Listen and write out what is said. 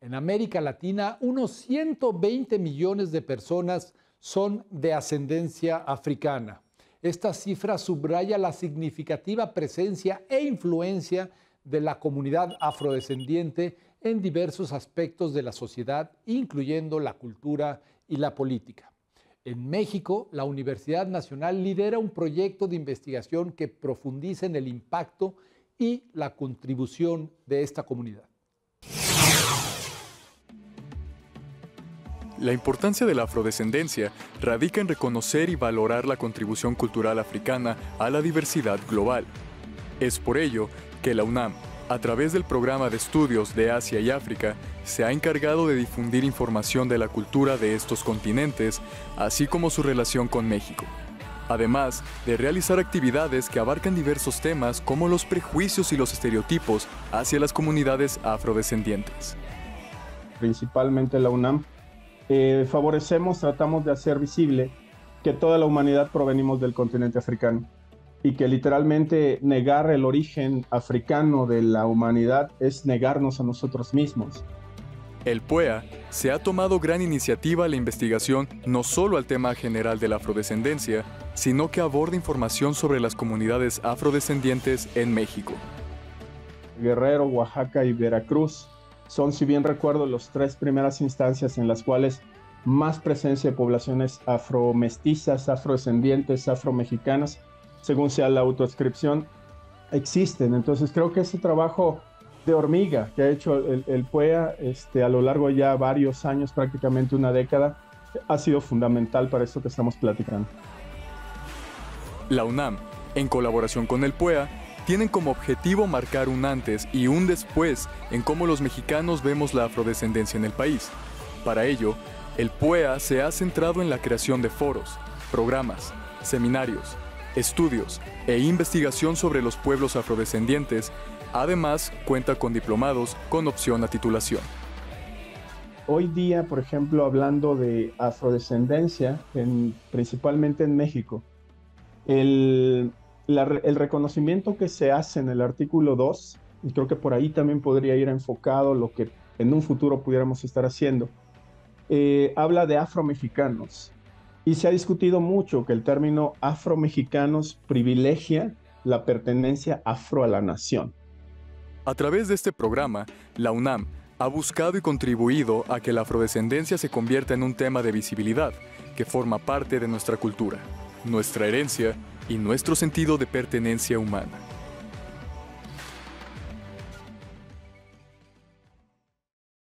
En América Latina, unos 120 millones de personas son de ascendencia africana. Esta cifra subraya la significativa presencia e influencia de la comunidad afrodescendiente en diversos aspectos de la sociedad, incluyendo la cultura y la política. En México, la Universidad Nacional lidera un proyecto de investigación que profundiza en el impacto y la contribución de esta comunidad. La importancia de la afrodescendencia radica en reconocer y valorar la contribución cultural africana a la diversidad global. Es por ello que la UNAM, a través del programa de estudios de Asia y África, se ha encargado de difundir información de la cultura de estos continentes, así como su relación con México. Además de realizar actividades que abarcan diversos temas como los prejuicios y los estereotipos hacia las comunidades afrodescendientes. Principalmente la UNAM eh, favorecemos, tratamos de hacer visible que toda la humanidad provenimos del continente africano y que literalmente negar el origen africano de la humanidad es negarnos a nosotros mismos. El PUEA se ha tomado gran iniciativa a la investigación no solo al tema general de la afrodescendencia, sino que aborda información sobre las comunidades afrodescendientes en México. Guerrero, Oaxaca y Veracruz son, si bien recuerdo, las tres primeras instancias en las cuales más presencia de poblaciones afromestizas, afrodescendientes, afromexicanas, según sea la autoascripción, existen. Entonces creo que ese trabajo de hormiga que ha hecho el, PUEA este, a lo largo ya varios años, prácticamente una década, ha sido fundamental para esto que estamos platicando. La UNAM, en colaboración con el PUEA, tienen como objetivo marcar un antes y un después en cómo los mexicanos vemos la afrodescendencia en el país. Para ello, el PUEA se ha centrado en la creación de foros, programas, seminarios, estudios e investigación sobre los pueblos afrodescendientes. Además, cuenta con diplomados con opción a titulación. Hoy día, por ejemplo, hablando de afrodescendencia, principalmente en México, el, el reconocimiento que se hace en el artículo 2, y creo que por ahí también podría ir enfocado lo que en un futuro pudiéramos estar haciendo, eh, habla de afromexicanos. Y se ha discutido mucho que el término afromexicanos privilegia la pertenencia afro a la nación. A través de este programa, la UNAM ha buscado y contribuido a que la afrodescendencia se convierta en un tema de visibilidad que forma parte de nuestra cultura, nuestra herencia y nuestro sentido de pertenencia humana.